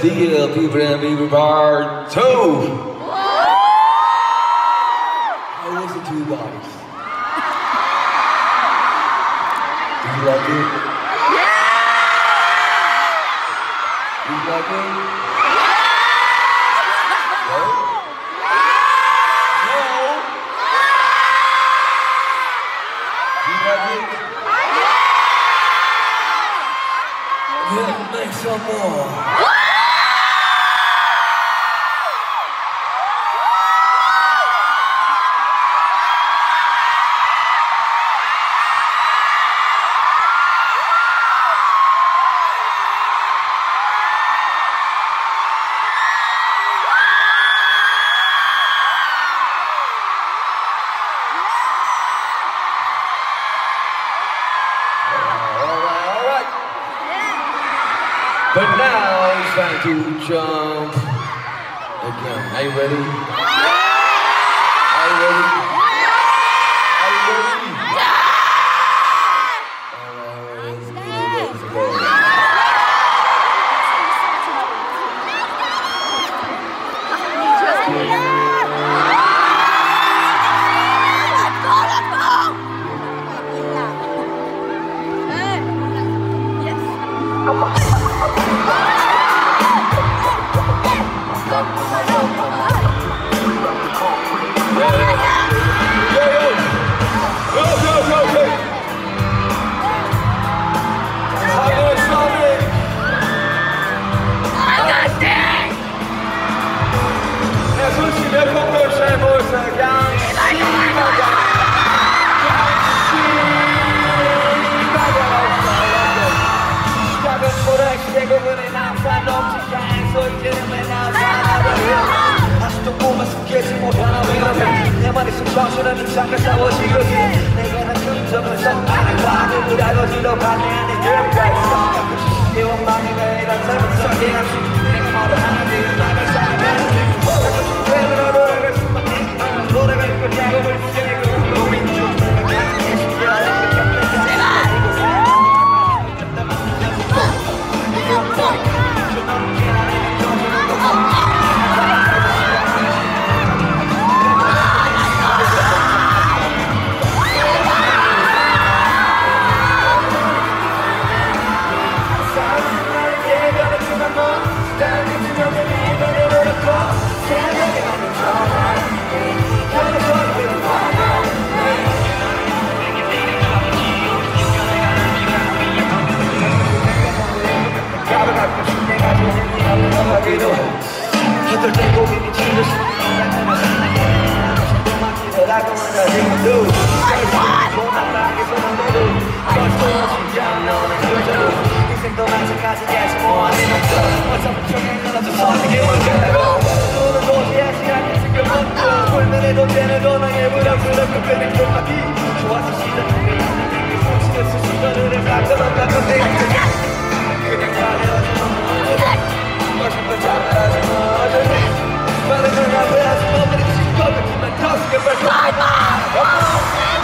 the LP for MV Bar 2. Ready. 装修的你像个沙沃琪哥那个他真这么深爱你不带头低头看你眼里只有我把你给了这不那个好的爱情没个 Bye-bye!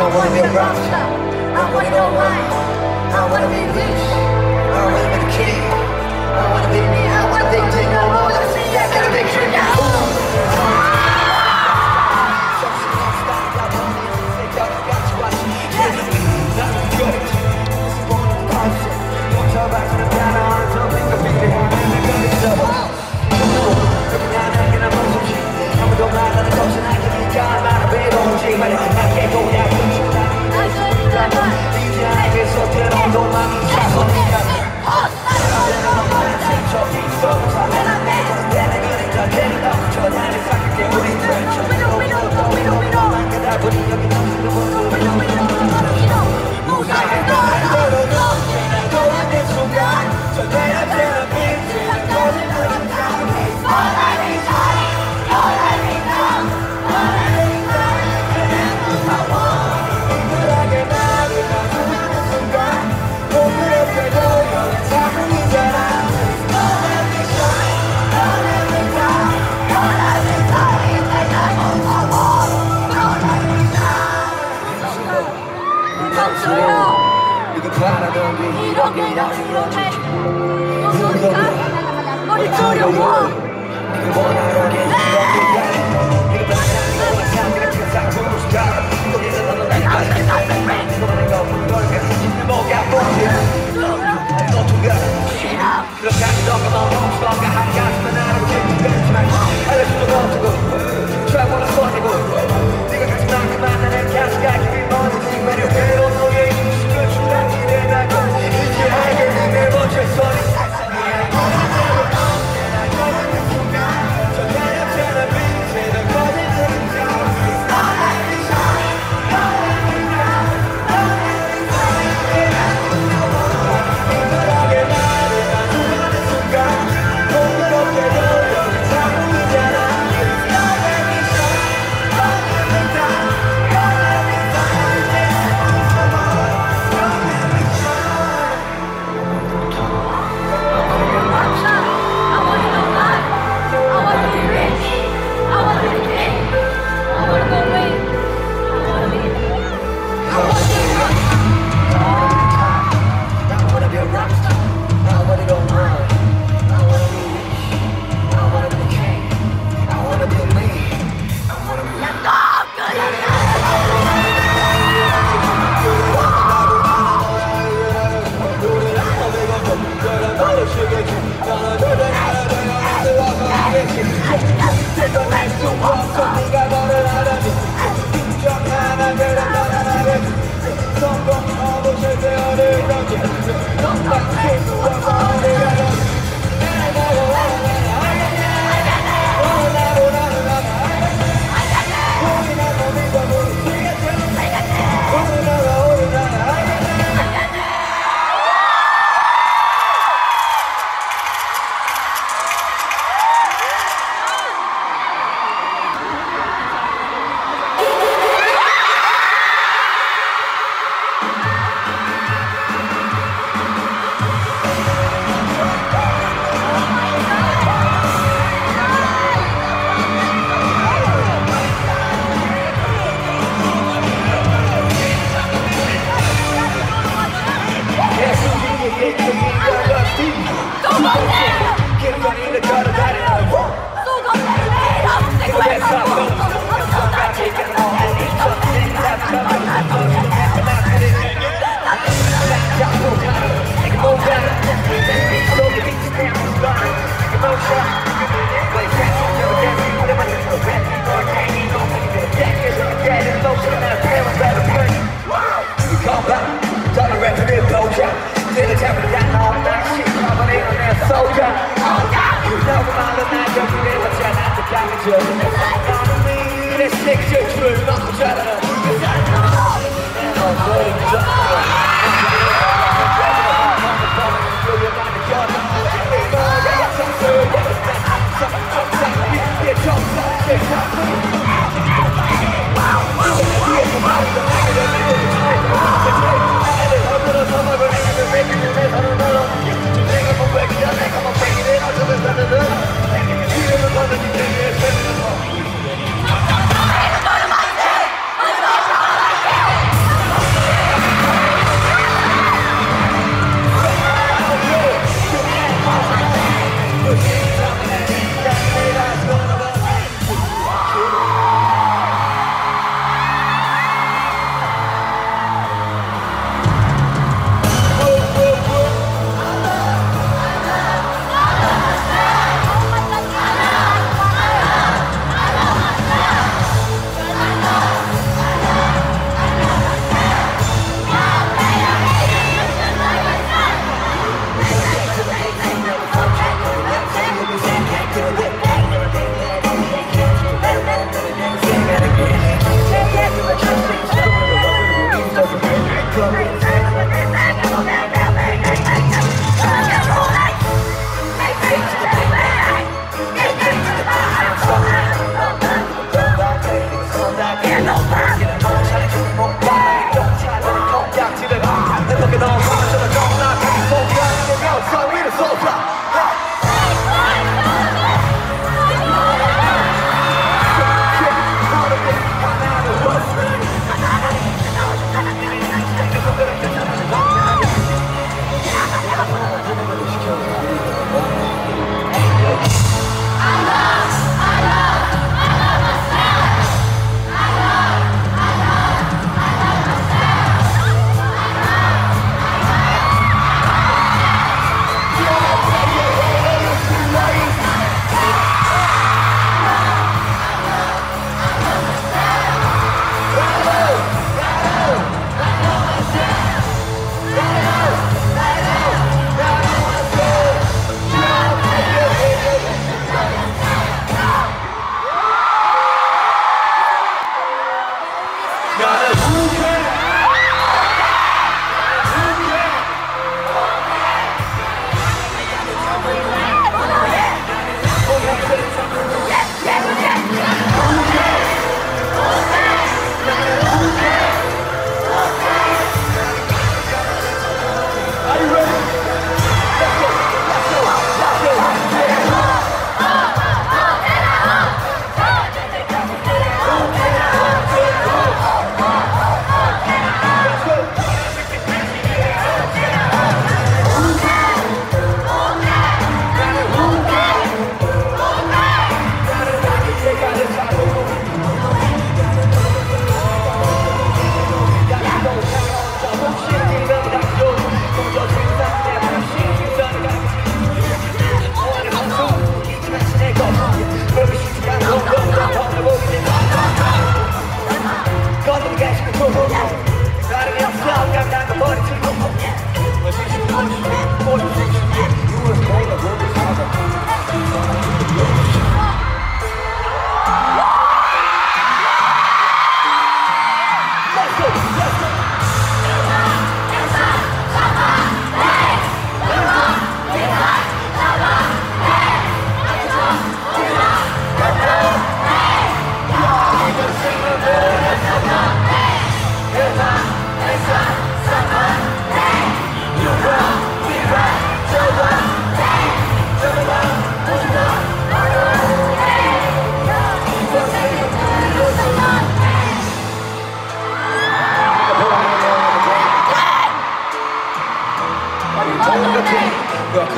I wanna be a rockstar. I wanna go wild. I wanna be rich. I wanna be the king. I wanna be me. I wanna be king. I wanna see I got a big dream now. Looking down, I'm gonna go mad, I'm gonna go tonight, give me a job, I'm a big OG, but 看什么看 Come.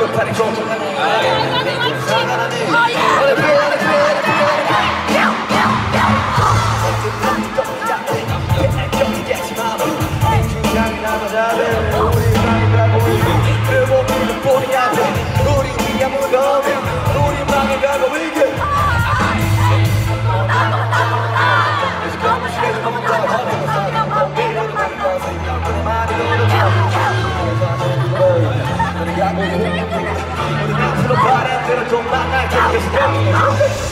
athletic coach. 그대로 도망갈 거야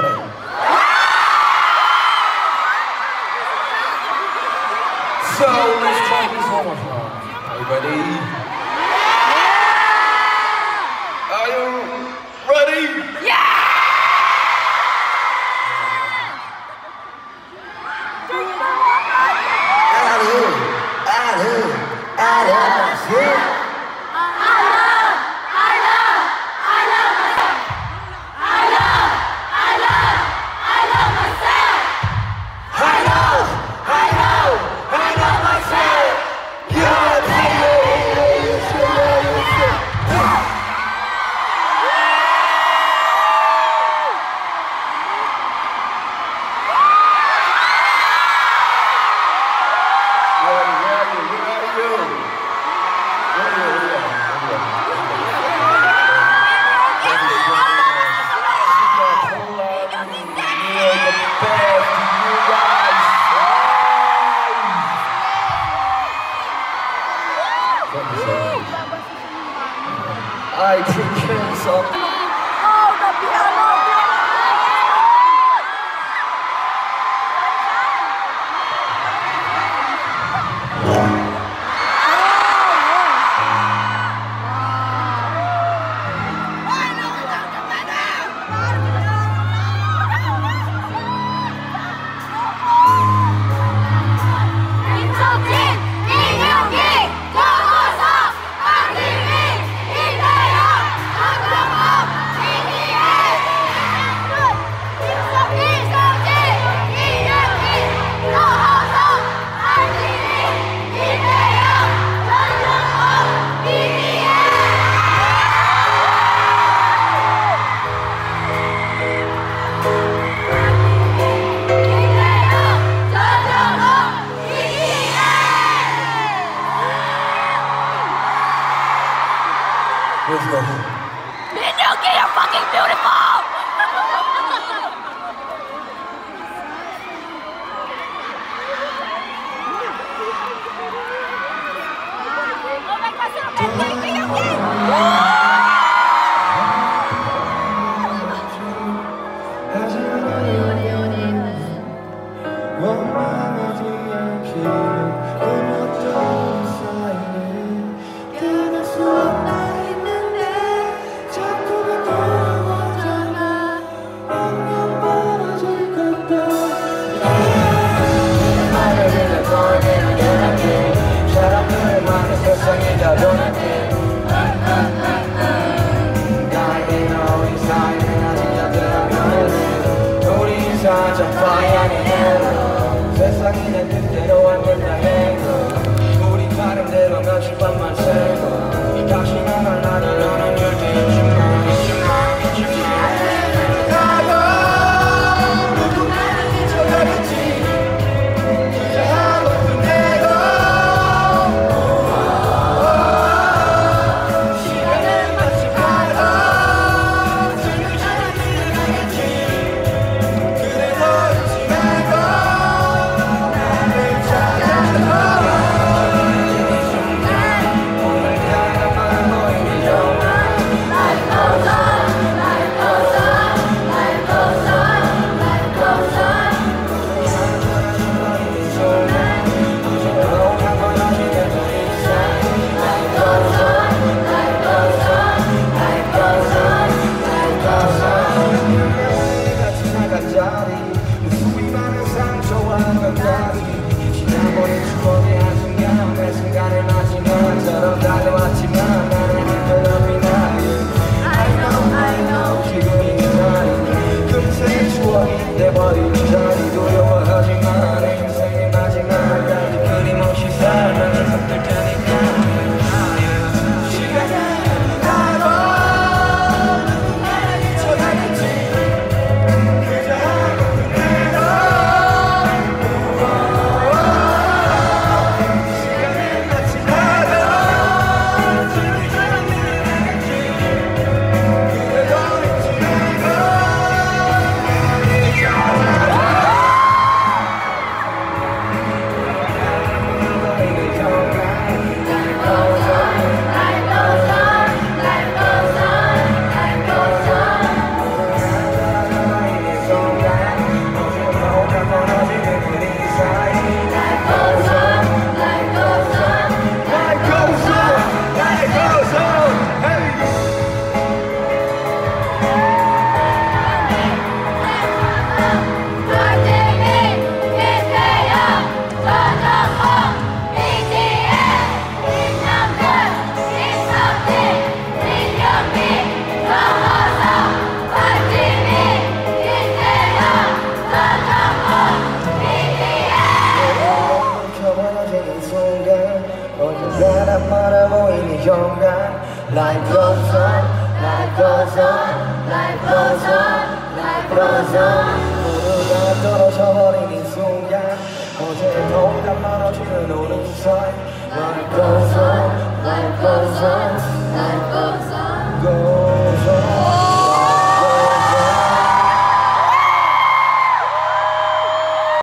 better. So let's try this one more time, everybody.